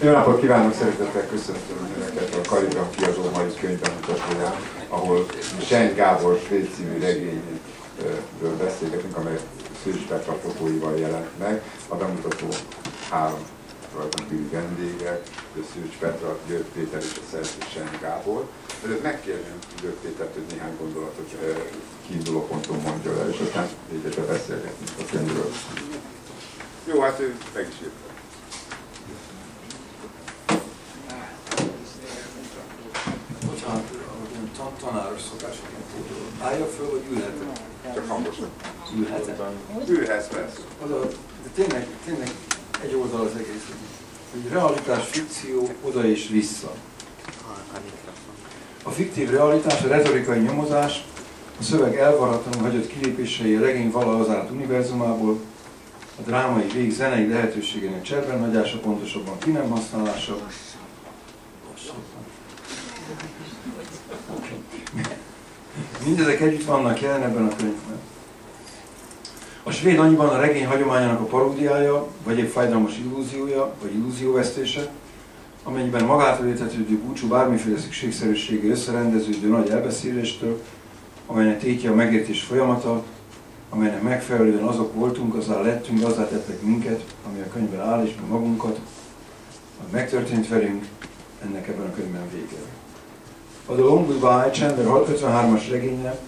Jó napot kívánok, szeretettel köszöntöm Önöket a Kaligram kiadó mai könyvbemutatóján, ahol Sen Gábor svéd című regényről beszélgetünk, amely Szűcs Petra fotóival jelent meg. A bemutató három rajtam kívül vendégek, Szűcs Petra, György Péter és a szerző Sen Gábor. Előtt megkérném György Pétert, hogy néhány gondolatot kiinduló ponton mondja el, és aztán egyetlen beszélgetünk a könyvről. Jó, hát ő meg is írta. Tan tanáros szokásoként állja föl, vagy ülhetek? Csak hangosan. Ülhetek? Ülhetsz persze. De tényleg, tényleg egy oldal az egész. Hogy realitás, fikció, oda és vissza. A fiktív realitás, a retorikai nyomozás, a szöveg elvaratlanul hagyott kilépései a regény vala az át univerzumából, a drámai vég zenei lehetőségének cserbenhagyása, pontosabban ki nem használása, Mindezek együtt vannak jelen ebben a könyvben. A svéd annyiban a regény hagyományának a paródiája, vagy egy fájdalmas illúziója, vagy illúzióvesztése, amennyiben magától értetődő búcsú bármiféle szükségszerűsége összerendeződő nagy elbeszéléstől, amelynek tétje a megértés folyamata, amelynek megfelelően azok voltunk, azzá lettünk, azzá tettek minket, ami a könyvben áll, és mi magunkat, ami megtörtént velünk, ennek ebben a könyvben vége. A The Long Goodbye Chandler 53-as regénye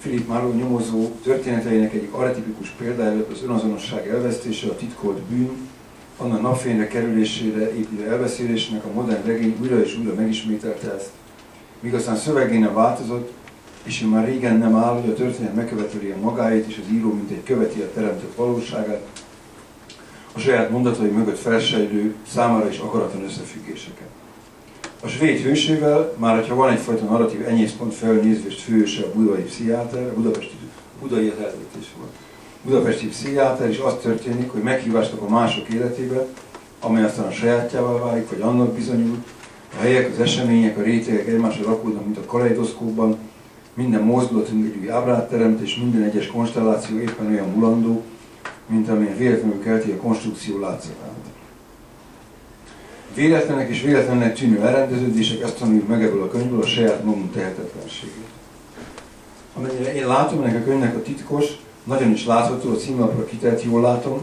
Philip Marlowe nyomozó történeteinek egyik aretipikus példája az önazonosság elvesztése, a titkolt bűn, annak napfényre kerülésére épülő elbeszélésnek a modern regény újra és újra megismételte ezt. Míg aztán szövegén változott, és én már régen nem áll, hogy a történet megköveteli a magáét, és az író mint egy követi a teremtett valóságát, a saját mondatai mögött felsejlő, számára is akaratlan összefüggéseket. A svéd hősével, már hogyha van egyfajta narratív enyészpont felnézvést főse a budai pszichiáter, a budapesti, budai az volt. Budapesti pszichiáter is az történik, hogy meghívásnak a mások életébe, amely aztán a sajátjával válik, vagy annak bizonyul, a helyek, az események, a rétegek egymásra rakódnak, mint a kaleidoszkópban, minden mozdulatunk egy új ábrát teremt, és minden egyes konstelláció éppen olyan mulandó, mint amilyen véletlenül kelti a konstrukció látszatát. Véletlenek és véletlennek tűnő elrendeződések ezt tanuljuk meg ebből a könyvből a saját magunk tehetetlenségét. Amennyire én látom ennek a könyvnek a titkos, nagyon is látható, a címlapra kitelt, jól látom,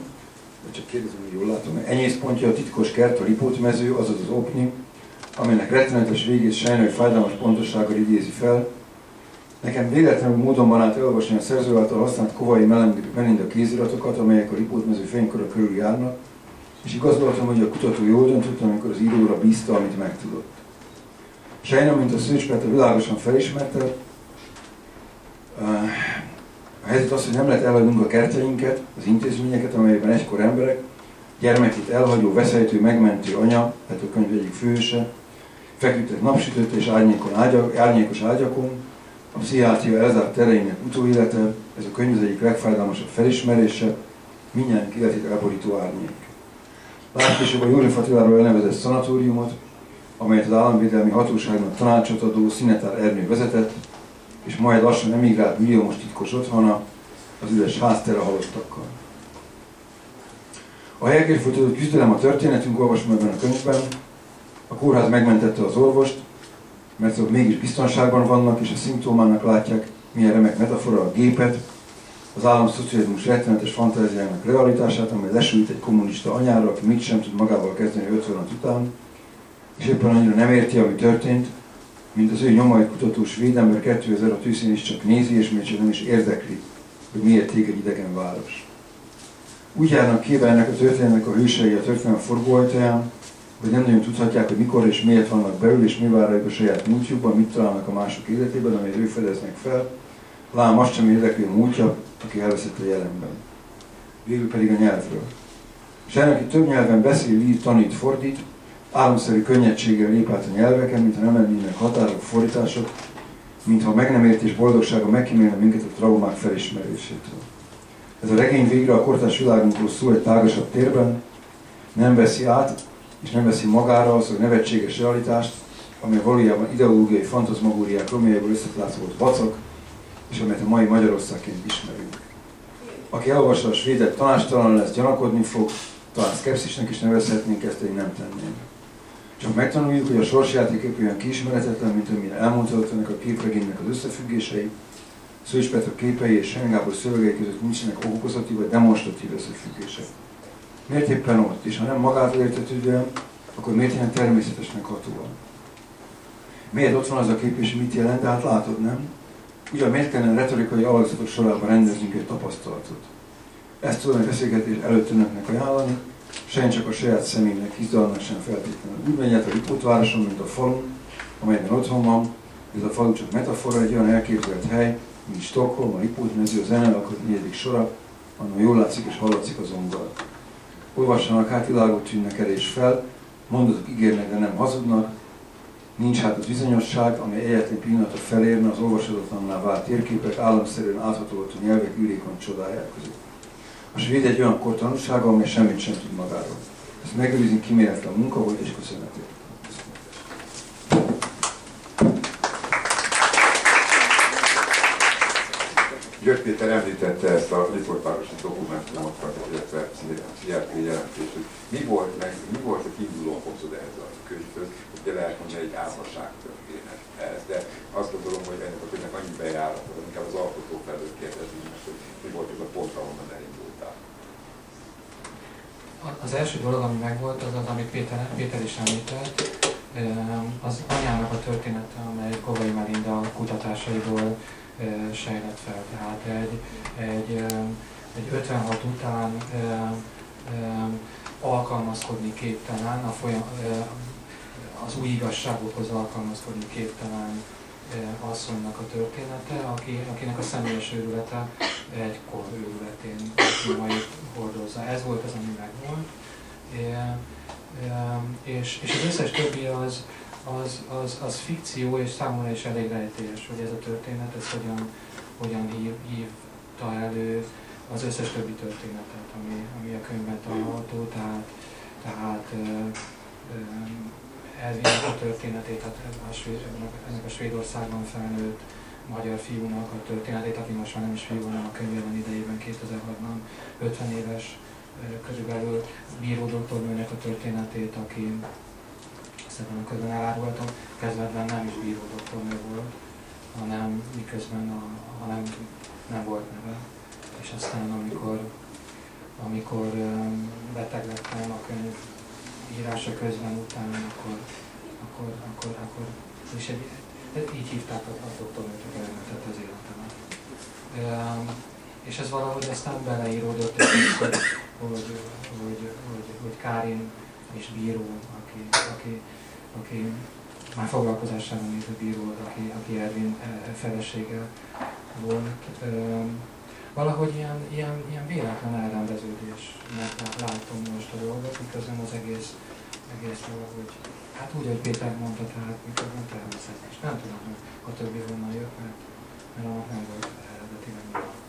vagy csak kérdezem, hogy jól látom, enyészpontja a titkos kert, a ripótmező, azaz az opni, amelynek rettenetes végét sajnáló fájdalmas pontossággal idézi fel. Nekem véletlenül módon van át elolvasni a szerző által használt Kovai Melinda kéziratokat, amelyek a ripótmező fénykora körül járnak, és igazoltam, hogy a kutató jól döntött, amikor az íróra bízta, amit megtudott. Sajna, mint a Szőcs Petra világosan felismerte, a helyzet az, hogy nem lehet elhagynunk a kerteinket, az intézményeket, amelyekben egykor emberek, gyermekét elhagyó, veszejtő, megmentő anya, tehát a könyv egyik főse, feküdtek napsütött és árnyékon, ágyak, árnyékos ágyakon, a pszichiátria elzárt tereinek utóélete, ez a könyv az egyik legfájdalmasabb felismerése, mindjárt életét elborító árnyék. Legkésőbb a József Attiláról elnevezett szanatóriumot, amelyet az államvédelmi hatóságnak tanácsot adó Szinetár Ernő vezetett, és majd lassan emigrált milliómos titkos otthona az üres háztere halottakkal. A helyekért folytatott küzdelem a történetünk, olvasom ebben a könyvben. A kórház megmentette az orvost, mert azok mégis biztonságban vannak, és a szimptomának látják, milyen remek metafora a gépet, az államszocializmus rettenetes fantáziának realitását, amely lesült egy kommunista anyára, aki mit sem tud magával kezdeni 56 után, és éppen annyira nem érti, ami történt, mint az ő nyomai kutató svéd ember 2000 a tűzén is csak nézi, és még nem is érdekli, hogy miért ég egy idegen város. Úgy járnak képbe ennek a történetnek a hősei a történelem forgóajtaján, hogy nem nagyon tudhatják, hogy mikor és miért vannak belül, és mi vár a saját múltjukban, mit találnak a mások életében, amelyet ő fedeznek fel, lám azt sem érdekli a múltja, aki elveszett a jelenben. Végül pedig a nyelvről. És ennek, aki több nyelven beszél, ír, tanít, fordít, álomszerű könnyedséggel lép át a nyelveken, mintha nem lennének határok, fordítások, mintha meg nem értés boldogsága megkímélne minket a traumák felismerésétől. Ez a regény végre a kortárs világunkról szól egy tágasabb térben, nem veszi át, és nem veszi magára az, hogy nevetséges realitást, amely valójában ideológiai fantazmagóriák romjaiból összetlátszott vacak, és amelyet a mai Magyarországként ismerünk. Aki elolvassa a svédet, tanástalan lesz, gyanakodni fog, Talán szkepszisnek is nevezhetnénk ezt, én nem tenném. Csak megtanuljuk, hogy a sorsjáték épp olyan kismeretetlen, mint amire elmondhatott ennek a képregénynek az összefüggései, Szőcs Petra képei és Sengábor szövegei között nincsenek okozati vagy demonstratív összefüggések. Miért éppen ott? És ha nem magától értetődően, akkor miért ilyen természetesnek hatóan? Miért ott van az a kép, és mit jelent? De hát látod, nem? Ugyan miért kellene retorikai alakzatok sorában rendeznünk egy tapasztalatot? Ezt tudom egy beszélgetés előtt önöknek ajánlani, sen csak a saját személynek hizdalnak sem feltétlenül. Úgy menjek a Lipót városon, mint a falu, amelyben otthon van, ez a falu csak metafora, egy olyan elképzelt hely, mint Stockholm, a Lipót mező, az Enelakot negyedik sora, annak jól látszik és hallatszik az zongora. Olvassanak hát világot tűnnek el és fel, mondatok ígérnek, de nem hazudnak, Nincs hát az bizonyosság, ami egyetlen pillanatra felérne az olvashatatlanná vált térképek államszerűen áthatolható nyelvek űrékon csodáják között. A svéd egy olyan kor tanulsága, amely semmit sem tud magáról. Ezt megőrizni kiméletlen munka volt és köszönhető. György Péter említette ezt a riportárosi dokumentumot, illetve CRP jelentést, hogy mi volt, meg, mi volt a kiinduló okod ehhez a könyvhöz, ugye lehet mondani egy álmaság történet ez, de azt gondolom, hogy ennek a könyvnek annyi bejárata, inkább az alkotó felől kérdezni, hogy mi volt ez a pont, ahonnan elindultál. Az első dolog, ami megvolt, az az, amit Péter, Péter is említett, az anyának a története, amely Kovai Melinda kutatásaiból sejlett fel. Tehát egy, egy, egy 56 után alkalmazkodni képtelen, a folyam, az új igazságokhoz alkalmazkodni képtelen asszonynak a története, aki, akinek a személyes őrülete egy kor őrületén majd hordozza. Ez volt az, ami megvolt. És, és az összes többi az, az, az, az fikció, és számomra is elég rejtélyes, hogy ez a történet, ez hogyan, hogyan hív, hívta elő az összes többi történetet, ami, ami a könyvben található, tehát, tehát Ervinnek a történetét, tehát a svéd, ennek a Svédországban felnőtt magyar fiúnak a történetét, aki most már nem is fiú, hanem a könyvében idejében 2006-ban 50 éves körülbelül bíró doktornőnek a történetét, aki szerintem közben elárultam, kezdetben nem is bíró doktornő volt, hanem miközben a, hanem nem volt neve. És aztán amikor, amikor beteg lettem a könyv írása közben után, akkor, akkor, akkor, akkor és egy, így hívták a, a doktornőt, a elemetet az életemet. E, és ez valahogy aztán beleíródott, hogy, hogy, hogy, hogy, hogy Kárin és bíró, aki, aki, aki már foglalkozásában néző bíró aki, aki Ervin felesége volt. Valahogy ilyen, ilyen, ilyen véletlen elrendeződésnek látom most a dolgot, miközben az egész, egész valahogy, hát úgy, hogy Péter mondta, tehát miközben természetes. Nem tudom, hogy a többi honnan jött, mert, mert annak nem volt eredetileg nyilván.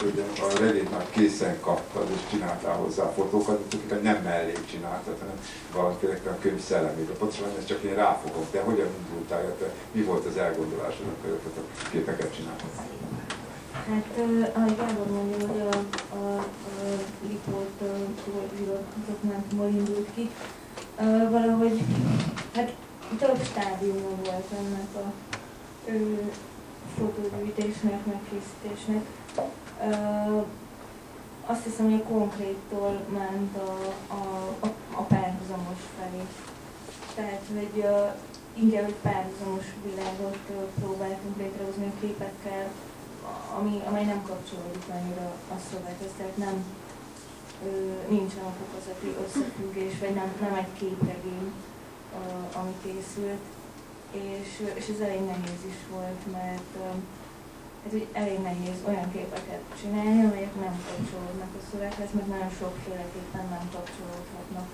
Hogy a regényt már készen kaptad, és csináltál hozzá fotókat, de nem mellé csináltad, hanem valakinek a könyv szellemét. Pontosan ezt csak én ráfogok, de hogyan indultál, mi volt az elgondolásod, amikor ezeket a képeket csináltad? Hát, ahogy Gábor hogy a, a, a Lipót dokumentumból indult ki, valahogy, hát több stádiuma volt ennek a fotógyűjtésnek, megkészítésnek. Azt hiszem, hogy a ment a, a, a, a párhuzamos felé. Tehát, hogy uh, inkább egy párhuzamos világot uh, próbáltunk létrehozni a képekkel, ami, amely nem kapcsolódik annyira a szöveghez, tehát nem, ö, nincsen okozati összefüggés, vagy nem, nem egy képregény, ö, ami készült, és, és ez elég nehéz is volt, mert ö, ez úgy elég nehéz olyan képeket csinálni, amelyek nem kapcsolódnak a szöveghez, mert nagyon sokféleképpen nem kapcsolódhatnak,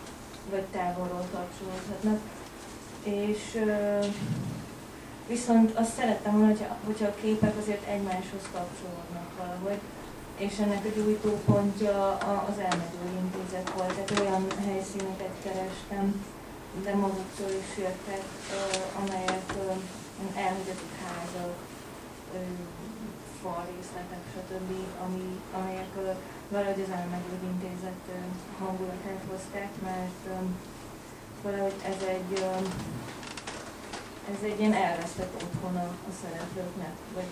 vagy távolról kapcsolódhatnak. És Viszont azt szerettem volna, hogyha, hogyha a képek azért egymáshoz kapcsolódnak valahogy, és ennek a gyújtópontja az elmegyő intézet volt, tehát olyan helyszíneket kerestem, de maguktól is jöttek, amelyek elhagyatott házak, falrészletek, stb., ami, amelyek valahogy az Álmegyógy Intézet hangulatát hozták, mert valahogy ez egy, ez egy ilyen elvesztett otthon a, a szereplőknek, vagy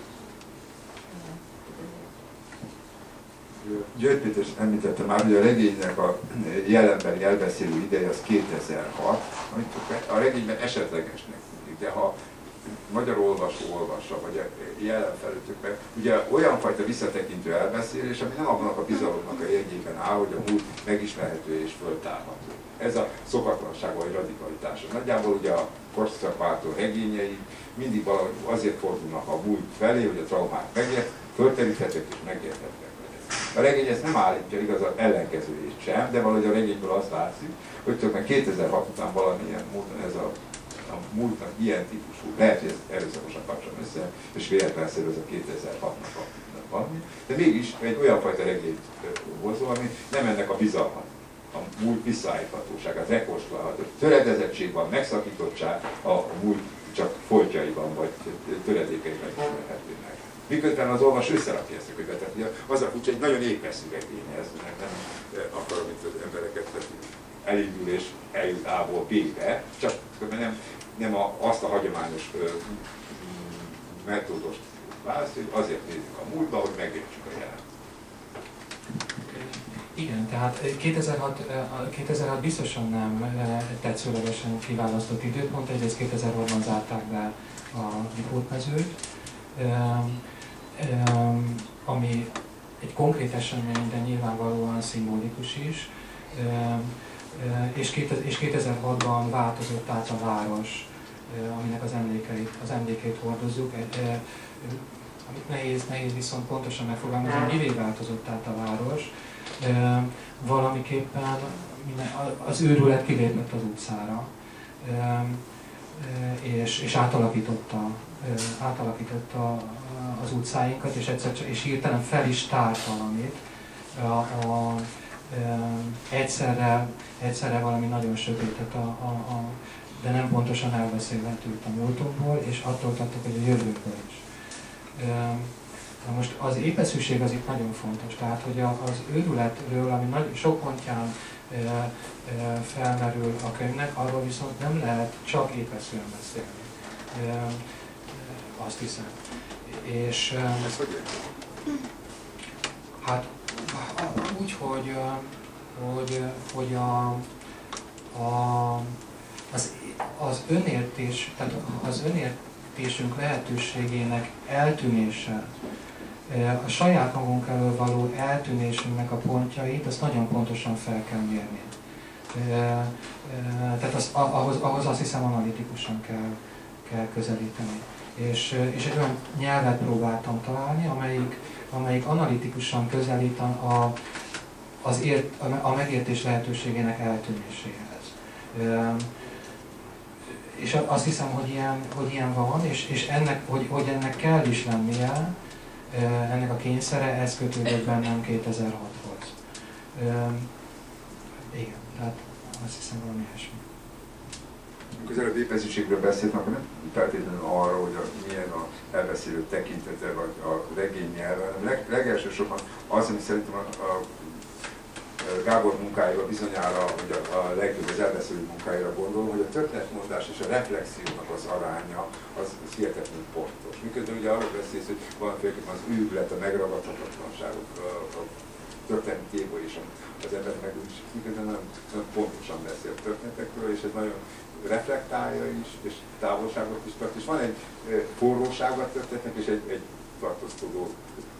György Péter említette már, hogy a regénynek a jelenbeli elbeszélő ideje az 2006, amit a regényben esetlegesnek de ha magyar olvasó olvassa, vagy a jelen felütőkben, ugye olyan fajta visszatekintő elbeszélés, ami nem abban a bizalomnak a jegyében áll, hogy a múlt megismerhető és föltárható. Ez a szokatlanság vagy radikalitása. Nagyjából ugye a korszakváltó regényei mindig valahogy azért fordulnak a múlt felé, hogy a traumák megért, fölteríthetők és megérthetők. A regény ezt nem állítja igaz, az ellenkezőjét sem, de valahogy a regényből azt látszik, hogy tulajdonképpen 2006 után valamilyen módon ez a, a múltnak ilyen típusú, lehet, hogy ez erőszakosan kapcsolom össze, és véletlenszerű ez a 2006-nak a valami, de mégis egy olyan fajta regényt hozó, ami nem ennek a bizalmat, a múlt visszaállíthatóság, az rekostolható, töredezettség van, megszakítottság, a múlt csak foltjaiban vagy töredékeiben ismerhető meg miközben az olvasó összerakja ezt a könyvet. Tehát az a furcsa, egy nagyon épeszű regény ez, mert nem akarom itt az embereket elindul és eljut A-ból B-be, csak nem, nem a, azt a hagyományos ö, metódust választ, hogy azért nézzük a múltba, hogy megértsük a jelen. Igen, tehát 2006, 2006 biztosan nem tetszőlegesen kiválasztott időpont, egyrészt 2006-ban zárták be a riportmezőt, ami egy konkrét esemény, de nyilvánvalóan szimbolikus is. És 2006-ban változott át a város, aminek az emlékeit, az emlékét hordozzuk. Amit nehéz, nehéz viszont pontosan megfogalmazni, hogy mivé változott át a város. Valamiképpen az őrület kilépett az utcára, és, és átalakította, átalakította az utcáinkat, és, egyszer, és hirtelen fel is tárt valamit. A, a, egyszerre, egyszerre valami nagyon sötétet, a, a, a, de nem pontosan elbeszélhetőt a múltunkból, és attól tartok, hogy a jövőből is. Na most az épeszűség az itt nagyon fontos, tehát hogy az őrületről, ami nagy, sok pontján felmerül a könyvnek, arról viszont nem lehet csak épeszűen beszélni. Azt hiszem. És hát úgy, hogy, hogy, hogy a, a, az, az önértés, tehát az önértésünk lehetőségének eltűnése, a saját magunk elől való eltűnésünknek a pontjait, azt nagyon pontosan fel kell mérni. Tehát az, ahhoz, ahhoz azt hiszem analitikusan kell, kell közelíteni és, és egy olyan nyelvet próbáltam találni, amelyik, amelyik analitikusan közelít a, a, az ért, a megértés lehetőségének eltűnéséhez. És azt hiszem, hogy ilyen, hogy ilyen van, és, és ennek, hogy, hogy ennek kell is lennie, ennek a kényszere, ez kötődött bennem 2006-hoz. Igen, tehát azt hiszem valami ilyesmi az előbb épeszűségről beszélt, akkor nem feltétlenül arra, hogy a, milyen a elbeszélő tekintete, vagy a regény nyelve, hanem leg, legelsősorban az, ami szerintem a, a Gábor munkájára bizonyára, hogy a, a legjobb az elbeszélő munkájára gondolom, hogy a történetmondás és a reflexiónak az aránya az, az hihetetlenül pontos. Miközben ugye arról beszélsz, hogy van félképpen az őrület, a megragadhatatlanságok, a, a történeti és az ember meg úgy miközben nagyon, nagyon pontosan beszél történetekről, és ez nagyon reflektálja is, és távolságot is tart, és van egy forróságot történetnek, és egy, egy tartózkodó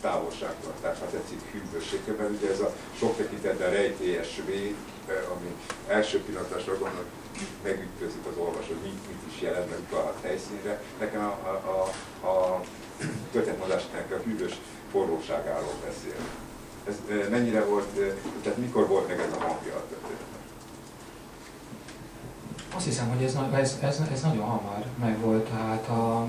távolságtartás, hát tetszik hűvösségében, ugye ez a sok tekintetben rejtélyes véd, ami első pillanatásra gondolom, megütközik az olvasó, hogy mit, mit is jelent, meg helyszínre. Nekem a, a, a, a történetmondásnak a hűvös forróságáról beszél. Ez mennyire volt, tehát mikor volt meg ez a hangja a történet? Azt hiszem, hogy ez, ez, ez, ez nagyon hamar megvolt, tehát, a,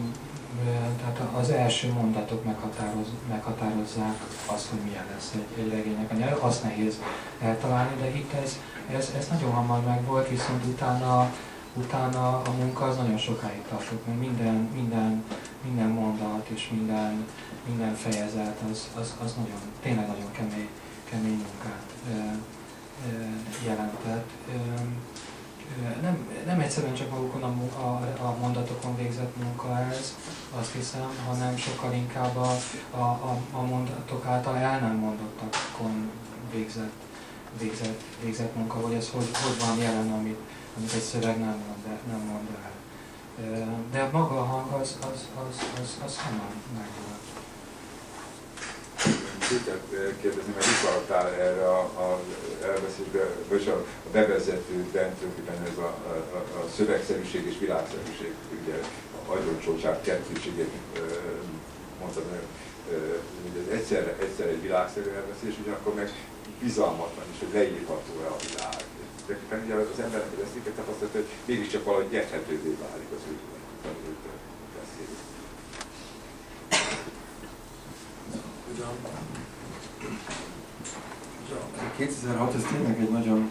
tehát az első mondatok meghatároz, meghatározzák azt, hogy milyen lesz egy, egy regénynek a nyelv. Azt nehéz eltalálni, de itt ez, ez, ez nagyon hamar megvolt, viszont utána, utána a munka az nagyon sokáig tartott, mert minden, minden, minden mondat és minden, minden fejezet az, az, az nagyon, tényleg nagyon kemény, kemény munkát jelentett. Nem, nem egyszerűen csak magukon a, a, a mondatokon végzett munka ez, azt hiszem, hanem sokkal inkább a, a, a, mondatok által el nem mondottakon végzett, végzett, végzett munka, vagy ez hogy, hogy van jelen, amit, amit egy szöveg nem mond, nem mond el. De maga a hang az, az, az, az, az hamar megvolt. Péter kérdezni, mert maradtál erre a, elbeszélésbe, vagy a, a bevezetőben tulajdonképpen ez a, a, a szövegszerűség és világszerűség, ugye agyoncsócsák kettőségét mondtad, hogy ez egyszerre, egyszerre egy világszerű elbeszélés, ugyanakkor meg bizalmatlan is, hogy leírható-e a világ. De ugye az embernek az eszéket tapasztalta, hogy mégiscsak valahogy érthetővé válik az ő, amit beszél. 2006 ez tényleg egy nagyon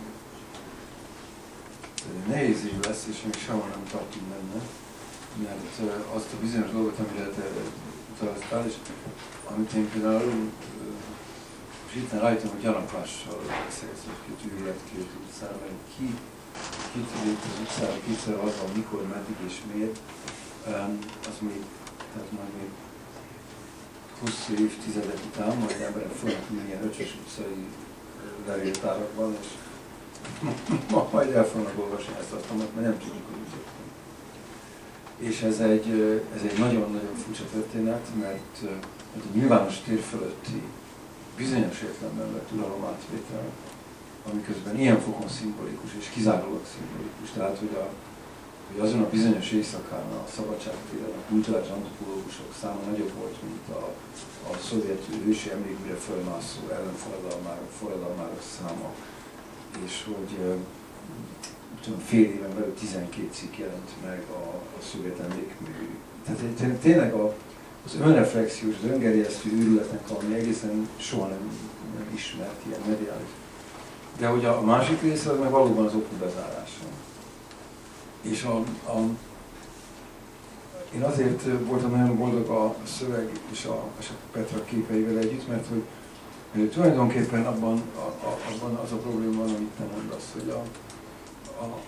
nehéz év lesz, és még sehol nem tartunk benne, mert azt a bizonyos dolgot, amire te utalaztál, és amit én például és itt rajtam, hogy gyanakvással beszélgetsz, hogy ürület két utcán, mert ki, kit lép az utcára, kétszer az van, mikor, meddig és miért, az még, tehát majd még hosszú évtizedek után, majd emberek fognak ilyen öcsös utcai levéltárakban, és majd el fognak olvasni ezt azt, mert nem tudjuk, hogy úgy És ez egy, ez egy nagyon-nagyon furcsa történet, mert, mert nyilvános tér fölötti bizonyos értelemben vett uralom átvétel, amiközben ilyen fokon szimbolikus és kizárólag szimbolikus, tehát hogy, a, hogy azon a bizonyos éjszakán a szabadságtéren a kulturális antropológusok száma nagyobb volt, mint a, a szovjet ősi emlékműre fölmászó ellenforradalmárok forradalmárok száma, és hogy tudom, fél éven belül 12 cikk jelent meg a, a szovjet emlékmű. Tehát tényleg a, az önreflexiós, az öngerjesztő őrületnek, ami egészen soha nem, nem ismert ilyen mediális. De hogy a, másik része az meg valóban az opu bezárása. És a, a, én azért voltam nagyon boldog a szöveg és a, és a Petra képeivel együtt, mert hogy, hogy tulajdonképpen abban, a, a, abban az a probléma van, amit te mondasz, hogy a, a,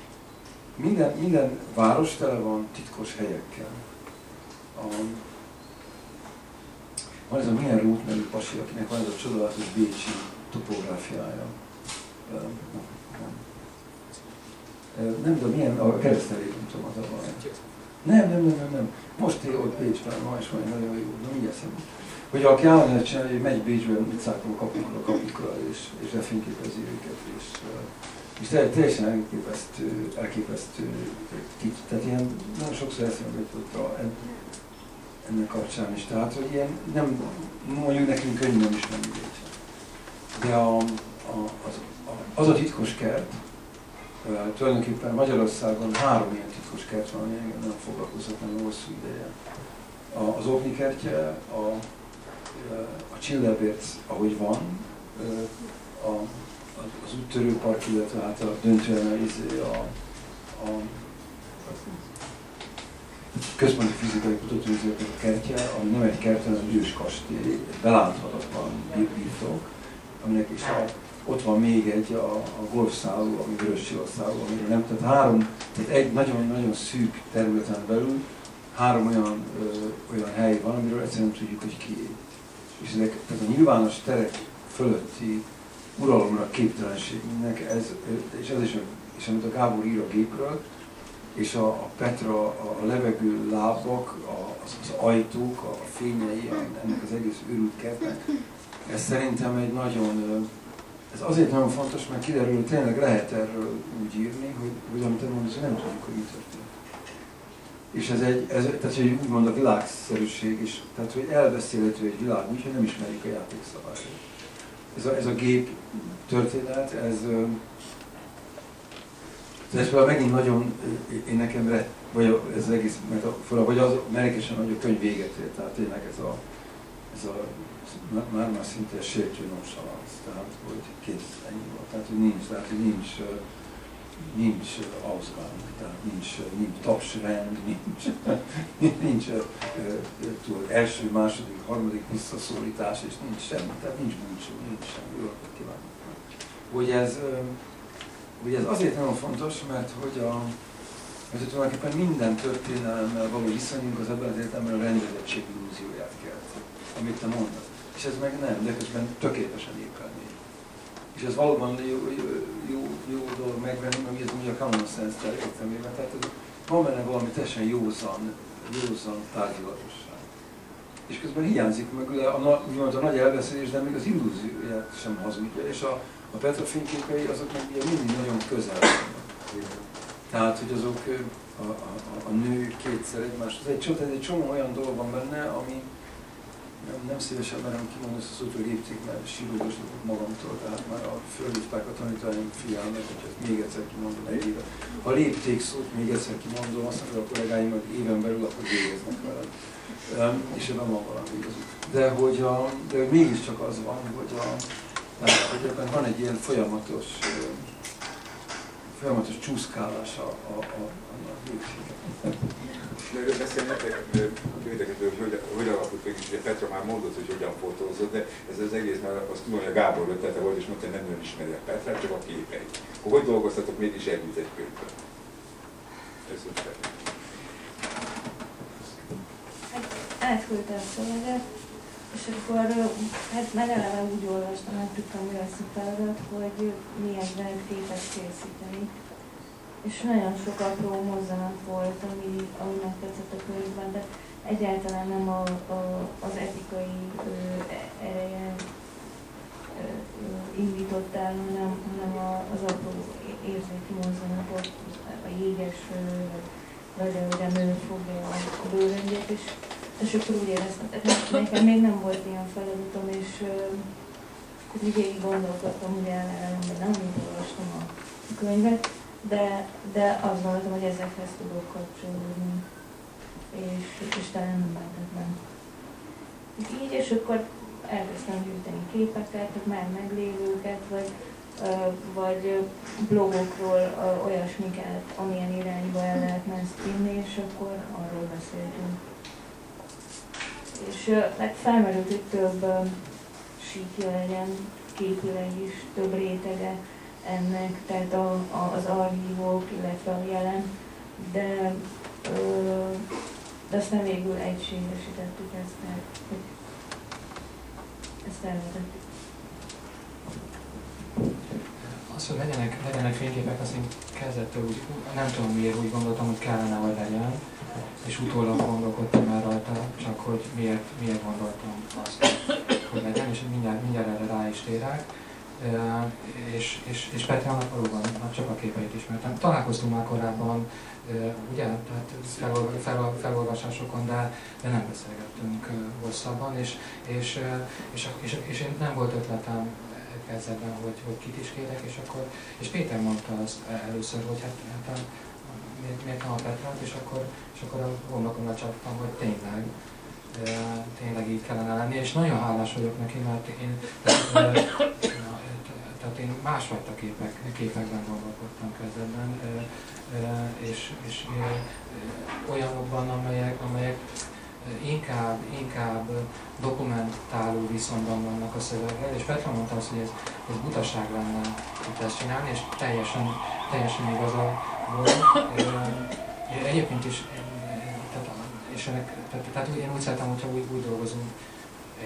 minden, minden város tele van titkos helyekkel. A, van ez a milyen rút nevű pasi, akinek van ez a csodálatos bécsi topográfiája. Nem tudom, milyen, a keresztelét, nem tudom, az a van. Nem, nem, nem, nem, nem. Most él ott Bécsben, ma is van nagyon jó, nem így eszem. Hogy aki állandóan csinálja, hogy megy Bécsben utcákról, kapukra, kapukra, és, és lefényképezi őket, és, és teljesen elképesztő, elképesztő, tehát ilyen nagyon sokszor eszembe jutott a, ennek kapcsán is. Tehát, hogy ilyen, nem, mondjuk nekünk könnyű nem is nem De a, a, az, a, az a titkos kert, tulajdonképpen Magyarországon három ilyen titkos kert van, ami nem foglalkozott nagyon hosszú ideje. A, az Okni kertje, a, a Csillebérc, ahogy van, a, az úttörő park, illetve hát a döntően a, izé, a, a központi fizikai kutatóintézetnek a kertje, ami nem egy kert, hanem egy ős kastély, belánthatatlan birtok, aminek is a, ott van még egy a, a golfszálló, ami vörös szálló, amiről nem, tehát három, tehát egy nagyon-nagyon szűk területen belül három olyan, ö, olyan hely van, amiről egyszerűen nem tudjuk, hogy ki. És ezek, tehát a nyilvános terek fölötti uralomra képtelenségnek ez, és ez is, és amit a Gábor ír a gépről, és a, a Petra, a levegő lábak, a, az, az ajtók, a fényei ennek az egész őrült kertnek, ez szerintem egy nagyon, ez azért nagyon fontos, mert kiderül, hogy tényleg lehet erről úgy írni, hogy, hogy amit te mondasz, nem tudjuk, hogy mi történt. És ez egy, ez, tehát hogy úgymond a világszerűség is, tehát hogy elbeszélhető egy világ úgy, nem ismerik a játékszabályait. Ez a, ez a gép történet, ez, ez például megint nagyon, én nekem, vagy ez az egész metafora, vagy az mellékesen, hogy a könyv véget ért, tehát tényleg ez a, ez a már már szinte sértő nonchalanc, tehát hogy kész, ennyi volt, tehát hogy nincs, tehát hogy nincs, nincs Ausgang, tehát nincs, nincs tapsrend, nincs, nincs túl első, második, harmadik visszaszólítás, és nincs semmi, tehát nincs búcsú, nincs semmi, jó napot kívánok. Hogy ez, hogy ez azért nagyon fontos, mert hogy a, mert tulajdonképpen minden történelemmel való viszonyunk az ebben az értelemben a rendezettség illúzióját kelt, amit te mondasz. És ez meg nem, de közben tökéletesen éppen és ez valóban jó, jó, jó, jó dolog megvenni, ez ugye a common sense-tel tehát ez, van benne valami teljesen józan, józan tárgyalatosság. És közben hiányzik meg a, a, a nagy elveszés, de még az illúzióját sem hazudja, és a, a Petra fényképei azok meg ugye mindig nagyon közel vannak. Tehát, hogy azok a, a, a, a nő kétszer egymás, ez egy, egy csomó olyan dolog van benne, ami, nem, nem szívesen merem kimondani ezt a hogy lépték, mert sírulósodok magamtól, tehát már a, fölhívták a tanítványom fiának, hogy ezt még egyszer kimondom egy éve. Ha lépték szót, még egyszer kimondom, azt mondja a kollégáim, hogy éven belül akkor végeznek velem. És ebben van valami igazuk. De hogy, a, de hogy mégiscsak az van, hogy, a, hogy ebben van egy ilyen folyamatos, folyamatos csúszkálás a, a, a, a léptéket erről beszélnek, érdekes, hogy, hogy alakult végig, ugye Petra már mondott, hogy hogyan fotózott, de ez az egész, mert azt tudom, hogy a Gábor ötlete volt, és mondta, hogy nem nagyon ismeri a Petrát, csak a képeit. Akkor hogy dolgoztatok mégis együtt egy könyvben? Ez Hát átküldte a szöveget, és akkor hát már eleve úgy olvastam, hogy tudtam, mi a feladat, hogy milyen képet készíteni és nagyon sok apró mozzanat volt, ami, ami megtetszett a könyvben, de egyáltalán nem a, a, az etikai ö, ereje ö, indított el, hanem, hanem a, az apró érzéki mozzanatok, a jéges vagy a nő fogja a bőröngyet, és, és akkor úgy éreztem, nekem még nem volt ilyen feladatom, és uh, végig gondolkodtam, ugye ellenben nem olvastam a könyvet, de, de azt gondoltam, hogy ezekhez tudok kapcsolódni, és, és talán nem lehetetlen. Így, és akkor elkezdtem gyűjteni képeket, már meglévőket, vagy, vagy blogokról olyasmiket, amilyen irányba el lehetne ezt vinni, és akkor arról beszéltünk. És hát felmerült, hogy több síkja legyen képileg is, több rétege, ennek, tehát a, a, az archívok, illetve a jelen, de, ö, de aztán végül egységesítettük ezt, tehát, hogy ezt elvetettük. Az, hogy legyenek, legyenek fényképek, azt én kezdettől úgy, nem tudom miért úgy gondoltam, hogy kellene, hogy legyen, és utólag gondolkodtam már rajta, csak hogy miért, miért gondoltam azt, hogy legyen, és mindjárt, mindjárt erre rá is térek és, és, és Petrának valóban hát csak a képeit ismertem. Találkoztunk már korábban, ugye, tehát felol, felol, felolvasásokon, de, de nem beszélgettünk hosszabban, és, és, és, és, és én nem volt ötletem kezdetben, hogy, hogy kit is kérek, és akkor, és Péter mondta azt először, hogy hát, hát miért, miért nem a Petrát, és akkor, és akkor a homlokomra csaptam, hogy tényleg, tényleg így kellene lenni, és nagyon hálás vagyok neki, mert én tehát én másfajta képek, képekben gondolkodtam kezdetben, és, és olyanokban, amelyek, amelyek inkább, inkább dokumentáló viszonyban vannak a szöveggel, és Petra mondta azt, hogy ez, ez butaság lenne itt ezt csinálni, és teljesen, teljesen igaza volt. Egyébként is, tehát, és ennek, tehát, tehát én úgy szeretem, hogyha úgy, úgy dolgozunk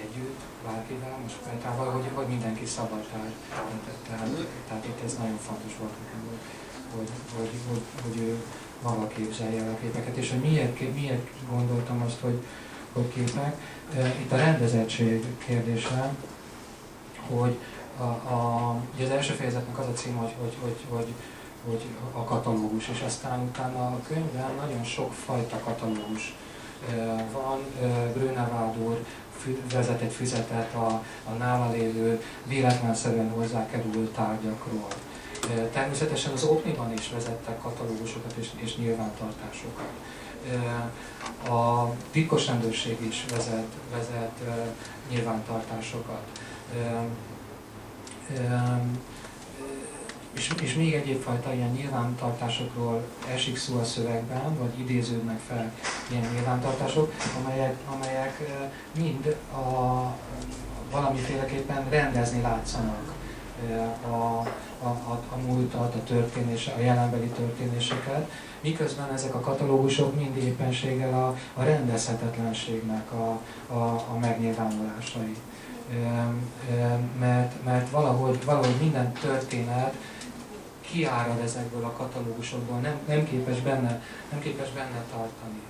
együtt, bárkivel, most Petrával, hogy, hogy mindenki szabad. Tehát, tehát, tehát itt ez nagyon fontos volt nekem, hogy, hogy, hogy, hogy, hogy ő maga képzelje el a képeket, és hogy miért, miért gondoltam azt, hogy, hogy képek. Itt a rendezettség kérdése, hogy a, a, az első fejezetnek az a cím, hogy, hogy, hogy, hogy, hogy a katalógus, és aztán utána a könyvben nagyon sok fajta katalógus van. Grönevád úr vezet egy füzetet a, a nála lévő véletlenszerűen hozzákerülő tárgyakról. Természetesen az OPNI-ban is vezettek katalógusokat és, és nyilvántartásokat. A titkos rendőrség is vezet, vezet nyilvántartásokat. És, még egyéb fajta ilyen nyilvántartásokról esik szó a szövegben, vagy idéződnek fel ilyen nyilvántartások, amelyek, amelyek mind a, valamiféleképpen rendezni látszanak a, a, a, a múltat, a történés, a jelenbeli történéseket, miközben ezek a katalógusok mind éppenséggel a, a rendezhetetlenségnek a, a, a megnyilvánulásai. Mert, mert valahogy, valahogy minden történet kiárad ezekből a katalógusokból, nem, nem, képes benne, nem képes benne tartani.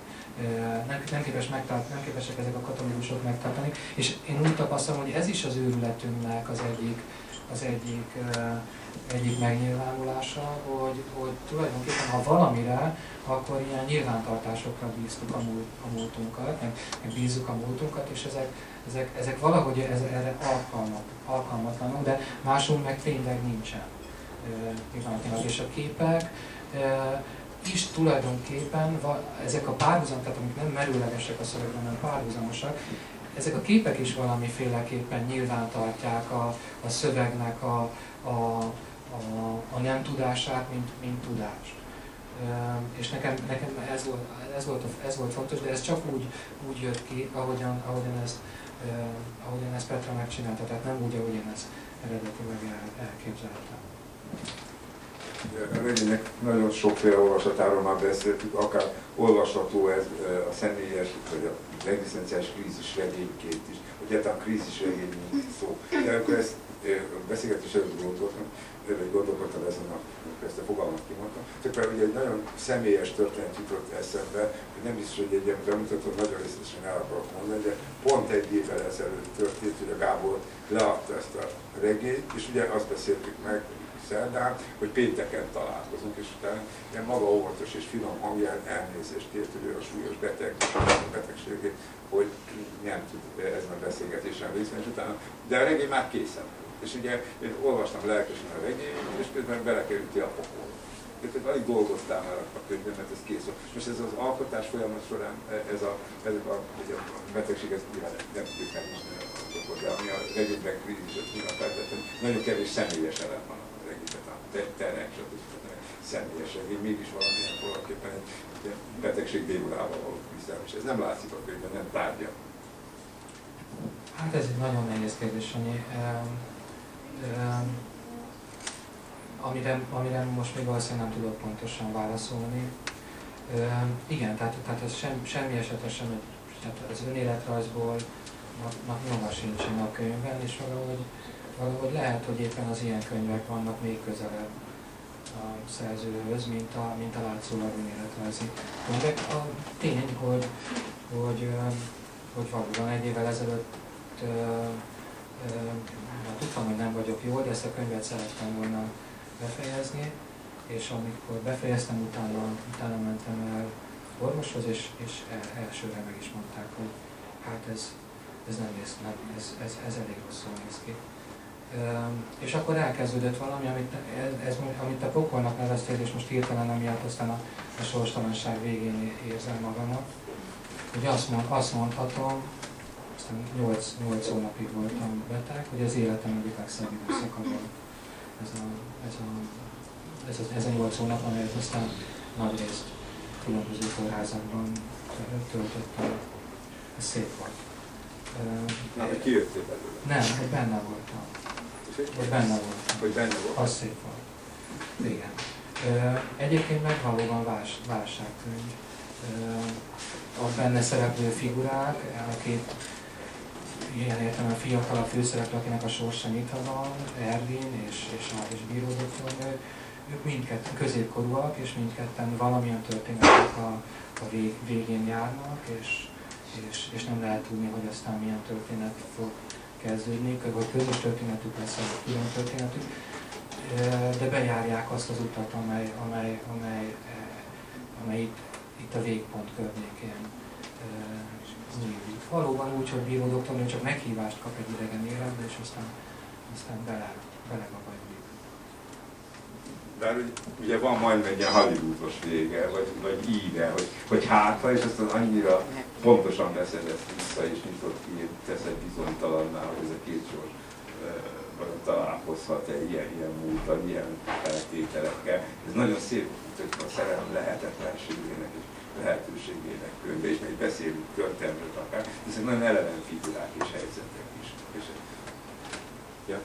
Nem, nem, képes megtart, nem képesek ezek a katalógusok megtartani, és én úgy tapasztalom, hogy ez is az őrületünknek az egyik, az egyik, egyik megnyilvánulása, hogy, hogy tulajdonképpen ha valamire, akkor ilyen nyilvántartásokra bíztuk a, múlt, a múltunkat, meg, meg bízzuk a múltunkat, és ezek, ezek, ezek valahogy ez, erre alkalmat, alkalmatlanok, de máshol meg tényleg nincsen pillanatnyilag. És a képek is tulajdonképpen, ezek a párhuzam, tehát amik nem merőlegesek a szövegben, hanem párhuzamosak, ezek a képek is valamiféleképpen nyilván tartják a, a szövegnek a, a, a, a nem tudását, mint, mint tudást. És nekem, nekem ez, volt, ez, volt, ez volt fontos, de ez csak úgy, úgy jött ki, ahogyan, ahogyan, ezt, ahogyan ezt Petra megcsinálta, tehát nem úgy, ahogy én ezt eredetileg elképzeltem. A regénynek nagyon sokféle olvasatáról már beszéltük, akár olvasható ez a személyes, vagy a egzisztenciális krízis regényként is, vagy egyáltalán krízis regény szó. De akkor ezt beszélgetés előtt gondoltam, vagy gondolkodtam ezen a, ezt a fogalmat kimondtam. Csak ugye egy nagyon személyes történet jutott eszembe, hogy nem biztos, hogy egy ilyen bemutatót nagyon részletesen el akarok mondani, de pont egy évvel ezelőtt történt, hogy a Gábor leadta ezt a regényt, és ugye azt beszéltük meg, szerdán, hogy pénteken találkozunk, és utána ilyen maga óvatos és finom hangján elnézést kért, hogy a súlyos beteg, betegségét, hogy nem tud ezen a beszélgetésen részt venni, utána, de a regény már készen és ugye én olvastam lelkesen a regényt, és közben belekerülti a pokol. Tehát alig dolgoztál már a könyvben, mert ez kész volt. Most ez az alkotás folyamat során, ez a, ez a, ez a betegség, ez nyilván nem tudjuk megmondani, de ami a regényben kríziset nyilván feltettem, nagyon kevés személyes elem van terek, stb. személyes regény, mégis valamilyen valaképpen egy betegség démurával való küzdelem, és ez nem látszik a könyvben, nem tárgya. Hát ez egy nagyon nehéz kérdés, Sanyi amire, amire most még valószínűleg nem tudok pontosan válaszolni. Igen, tehát, tehát ez sem, semmi esetre sem, tehát az önéletrajzból nyoma sincsen a könyvben, és valahogy, valahogy lehet, hogy éppen az ilyen könyvek vannak még közelebb a szerzőhöz, mint a, mint a látszólag önéletrajzi könyvek. A tény, hogy, hogy, hogy valóban egy évvel ezelőtt tudtam, hogy nem vagyok jól, de ezt a könyvet szerettem volna befejezni, és amikor befejeztem, utána, utána mentem el orvoshoz, és, és elsőre meg is mondták, hogy hát ez, ez nem néz, nem, ez, ez, ez elég rosszul néz ki. És akkor elkezdődött valami, amit, ez, ez, amit a pokolnak neveztél, és most hirtelen emiatt aztán a, a sorstalanság végén érzem magamat, hogy azt, mond, azt mondhatom, aztán 8, 8 hónapig voltam beteg, hogy az életem egyik legszebb időszaka volt. Ez a, ez a, ez a, ez a 8 hónap, amelyet aztán nagy részt különböző kórházakban töltöttem. Ez szép volt. Na, hogy kijöttél belőle? Nem, hogy benne voltam. Hogy benne voltam. Hogy benne voltam? Az szép volt. Igen. Egyébként meg valóban vás, válságkönyv. A benne szereplő figurák, a két ilyen értelemben fiatal a főszereplő, akinek a sorsa nyitva van, Ervin és, és, a, és Bíró doktornő, ők mindketten középkorúak, és mindketten valamilyen történetek a, a vég, végén járnak, és, és, és nem lehet tudni, hogy aztán milyen történet fog kezdődni, vagy közös történetük lesz, vagy külön történetük, de bejárják azt az utat, amely, amely, amely, amely itt, itt a végpont környékén nyílik. Valóban úgy, hogy bíró doktornő csak meghívást kap egy idegen életbe, és aztán, aztán bele, belegabajlik. De ugye van majd egy ilyen Hollywoodos vége, vagy, vagy íve, hogy, hogy hátha, és aztán annyira pontosan veszed ezt vissza, és nyitott ki, teszed bizonytalanná, hogy ez a két sors találkozhat egy ilyen, ilyen múltal, ilyen feltételekkel. Ez nagyon szép, hogy a szerelem lehetetlenségének és lehetőségének könyve, és még beszélünk történelmet akár, ezek nagyon eleven figurák és helyzetek is. És, ja.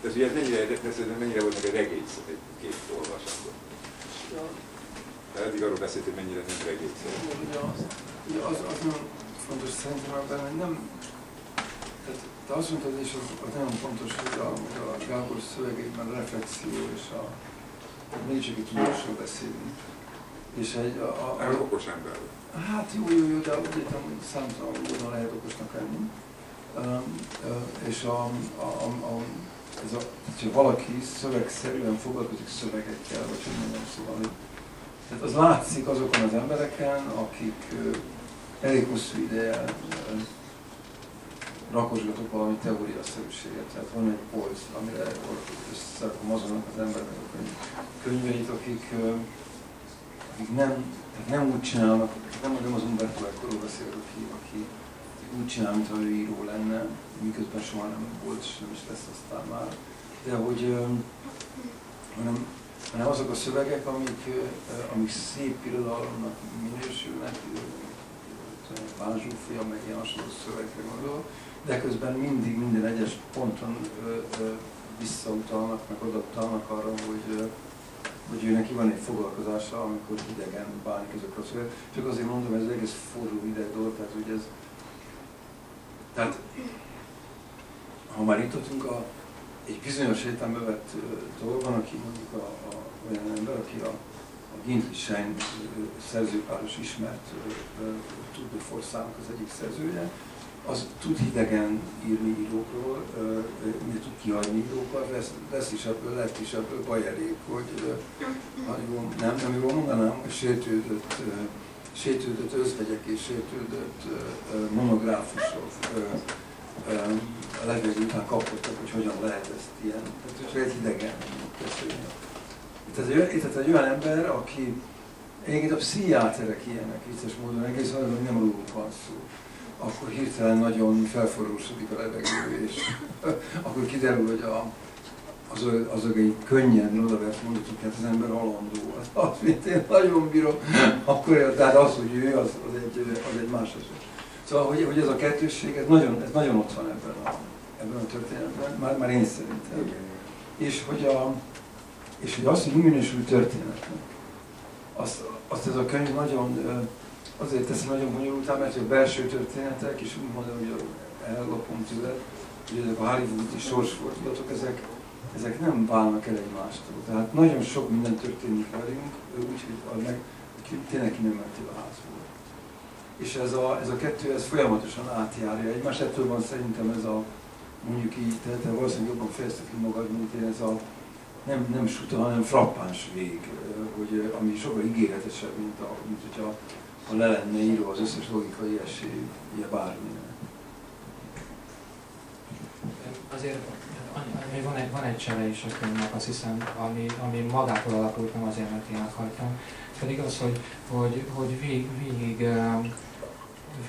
Tehát ugye ez mennyire, ez mennyire volt meg a regény egy két olvasatot. Tehát eddig arról beszélt, hogy mennyire nem regény Ugye az, ugye az, az nagyon fontos szerintem ebben, hogy nem, tehát te azt mondtad, és az, az nagyon fontos, hogy a, hogy a Gábor szövegében a reflexió és a, mégis egy tudósról beszélünk. És egy, a, a, Ez okos ember. Hát jó, jó, jó, de ugye számtalan módon lehet okosnak lenni. Um, uh, és a, a, a, a, ez a, hogyha valaki szövegszerűen foglalkozik szövegekkel, vagy hogy mondjam, szóval, hogy, tehát az látszik azokon az embereken, akik elég hosszú ideje rakosgatok valami teóriaszerűséget. Tehát van egy polc, amire összerakom azonnak az embereknek a könyv, könyveit, akik, akik nem, nem úgy csinálnak, nem, nem az Umberto Eco-ról beszélek, aki, aki úgy csinál, mintha ő író lenne, miközben soha nem volt, és nem is lesz aztán már. De hogy, hanem, hanem azok a szövegek, amik, amik szép irodalomnak minősülnek, Bán Zsófia, meg ilyen hasonló szövegekre gondol, de közben mindig minden egyes ponton visszautalnak, meg adaptalnak arra, hogy, hogy ő neki van egy foglalkozása, amikor idegen bánik ezekről a szövegek. Csak azért mondom, ez egész forró ideg dolog, tehát hogy ez, tehát, ha már jutottunk a, egy bizonyos értelembe vett dologban, aki mondjuk a, a, olyan ember, aki a, a Gintli-Sein szerzőpáros ismert Tour de az egyik szerzője, az tud hidegen írni írókról, mi tud kihagyni írókat, lesz, lesz is ebből, lett is ebből bajerék, hogy nagyon, nem, nem jól mondanám, sértődött sétődött özvegyek és sétődött monográfusok a levegő után kapottak, hogy hogyan lehet ezt ilyen, tehát hogy egy idegen beszélni. Tehát, tehát egy olyan ember, aki egyébként a pszichiáterek ilyenek vicces módon egész arra, hogy nem róluk van szó. Akkor hirtelen nagyon felforrósodik a levegő, és akkor kiderül, hogy a, az, azok egy könnyen odavert mondatok, hát az ember halandó, az, az mint én nagyon bírom, akkor tehát az, hogy ő, az, az, egy, az egy más eset. Szóval, hogy, hogy ez a kettősség, ez nagyon, ez nagyon ott van ebben a, ebben a történetben, már, már én szerintem. És hogy, a, és hogy azt, hogy mi minősül történetnek, azt, azt ez a könyv nagyon, azért teszi nagyon bonyolultá, mert hogy a belső történetek, és úgy mondom, hogy ellopom tőled, hogy ezek a hollywoodi sorsfordulatok, ezek, ezek nem válnak el egymástól. Tehát nagyon sok minden történik velünk, úgyhogy meg, hogy tényleg ki nem mentél a házból. És ez a, ez a kettő, ez folyamatosan átjárja egymást, ettől van szerintem ez a, mondjuk így, te, te valószínűleg jobban fejezted ki magad, mint én, ez a nem, nem suta, hanem frappáns vég, hogy, ami sokkal ígéretesebb, mint, a, mint hogyha ha le lenne írva az összes logikai esélye bármi. Azért még van egy, van egy csere is a könyvnek, azt hiszem, ami, ami magától alakult, nem azért, mert én akartam. Pedig az, hogy, hogy, hogy vég, végig,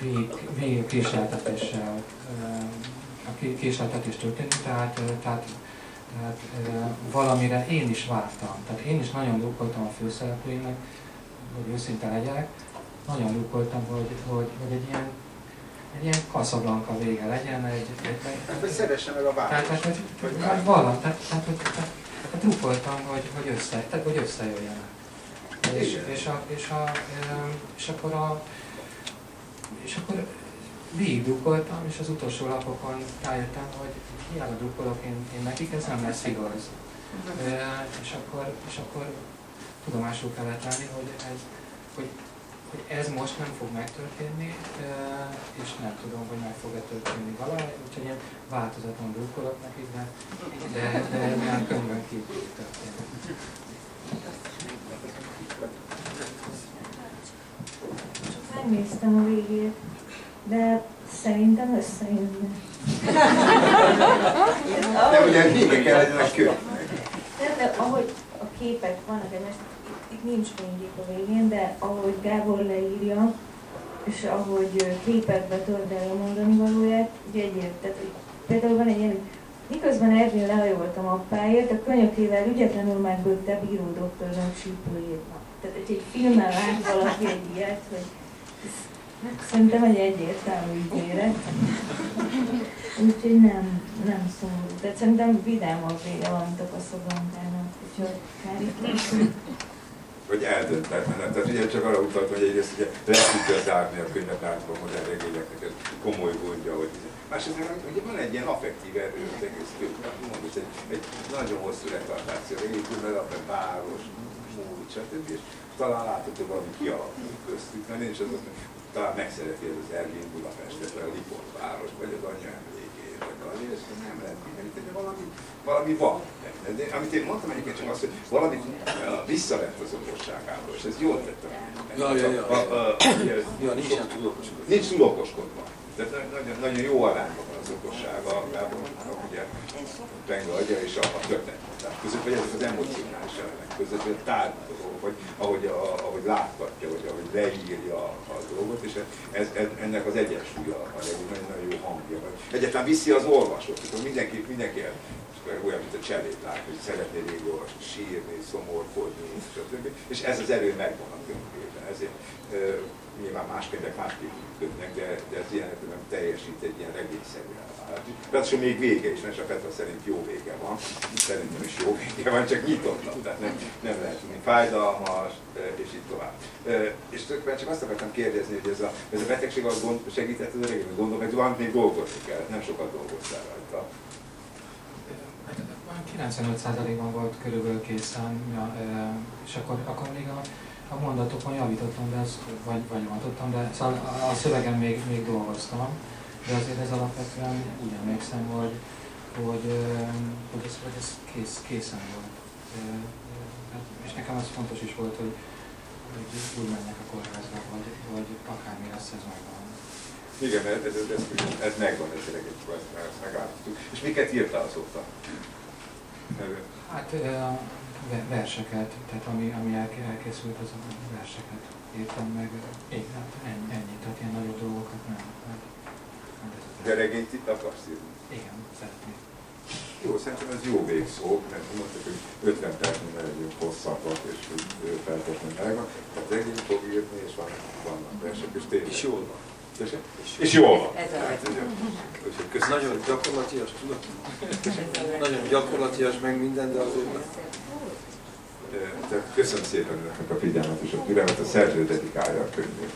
végig, végig késeltetéssel, a késeltetés történik, tehát, tehát, tehát valamire én is vártam. Tehát én is nagyon lukkoltam a főszereplőinek, hogy őszinte legyek, nagyon lukkoltam, hogy, hogy, hogy egy ilyen egy ilyen kaszablanka vége legyen, egy... egy, egy hát, hogy szeresse meg a város. Tehát, tehát, hogy, hát valami, tehát, tehát, hogy, tehát, tehát drukkoltam, hogy, hogy, össze, tehát, hogy összejöjjenek. És, és, a, és, a, és, akkor a, és akkor végig drukkoltam, és az utolsó lapokon rájöttem, hogy hiába drukkolok én, én nekik, ez nem lesz igaz. és, akkor, és akkor tudomásul kellett venni, hogy ez, hogy hogy ez most nem fog megtörténni, és nem tudom, hogy meg fog-e történni valahogy, úgyhogy én változatlan drukkolok nekik, de, de, de ilyen könyvben kívül történik. Csak megnéztem a végét, de szerintem összejönne. De ugye vége kell legyen a könyv. Nem, de ahogy a képek vannak, ezt nincs fénykép a végén, de ahogy Gábor leírja, és ahogy képekbe tört el a mondani valóját, ugye egyért, tehát például van egy ilyen Miközben Ervin lehajolt a mappáért, a könyökével ügyetlenül megbökte bíró doktornak sípőjétnak. Tehát hogy egy filmmel lát valaki egy ilyet, hogy szerintem egy egyértelmű ígéret. Úgyhogy nem, nem szomorú. Tehát szerintem vidámabb vége van, a kaszablankának. Úgyhogy kár Hogy eldöntetlen. Tehát ugye csak arra utaltam, hogy egyrészt ugye le tudja zárni a könyvet átva a modern regényeknek, ez komoly gondja, hogy Másrészt ugye van egy ilyen affektív erő az egész könyvben, mondjuk egy, egy nagyon hosszú retartáció, épül le a város, múlt, stb. És talán hogy valami kialakul köztük, mert is az, talán megszereti ez az Ervin Budapestet, vagy a Lipont város, vagy az anya emlékét, vagy valami, és nem lehet mindenit, hogy valami, valami van. De amit én mondtam egyébként csak azt, hogy valami visszavett az okosságából, és ez jól tettem. Ja, ja, ja. A, a, a, ja, nincsen túl okoskodva. Nincs túl okoskodva. Tehát nagyon, nagyon jó arányban van az okossága, Gábornak, ugye Benga agya és a, a történet között, vagy ezek az emocionális elemek között, vagy a tárgyaló, vagy ahogy, a, ahogy láthatja, vagy ahogy leírja a, dolgot, és ez, ez, ennek az egyensúlya a nagyon, nagyon jó hangja. Vagy egyáltalán viszi az olvasót, akkor mindenki, mindenki olyan, mint a cselét lát, hogy szeretné végig olvasni, sírni, szomorkodni, stb. És ez az erő megvan a könyvében. Ezért nyilván más könyvek másképp működnek, de, de az ilyen nem teljesít egy ilyen regényszerű Ráadásul még vége is, mert a Petra szerint jó vége van, szerintem is jó vége van, csak nyitottan, tehát nem, nem lehet tudni, fájdalmas, és így tovább. És tulajdonképpen csak azt akartam kérdezni, hogy ez a, ez a betegség az gond, segített az öregében, gondolom, meg valamit még dolgozni kell, nem sokat dolgoztál rajta. 95%-ban volt körülbelül készen, ja, és akkor, akkor még a a mondatokon javítottam, de ezt, vagy, vagy javítottam, de szóval a szövegen még, még dolgoztam, de azért ez alapvetően úgy emlékszem, hogy, hogy, hogy, ez, hogy ez kész, készen volt. Hát, és nekem az fontos is volt, hogy, hogy úgy mennek a kórházba, vagy, vagy akármi lesz ez megvan. Igen, mert ez, ez, ez, ez megvan, ez egy ezt, megállítottuk. És miket írtál azóta? Hát verseket, tehát ami, ami elkészült, az a verseket írtam meg. Én, hát ennyi, ennyi, tehát ilyen nagyobb dolgokat nem. Hát, De regényt itt akarsz írni? Igen, szeretnék. Jó, szerintem ez jó végszó, mert mondtuk, hogy 50 percnél ne legyünk hosszabbat, és hogy feltétlenül meg van. Tehát regényt fog írni, és vannak, vannak versek, és tényleg. És jól van. És, és jól van. Ez a hát, Nagyon gyakorlatias, tudod? Nagyon gyakorlatias meg minden, de azért tehát köszönöm szépen önöknek a figyelmet és a türelmet, a szerző dedikálja a könyvét.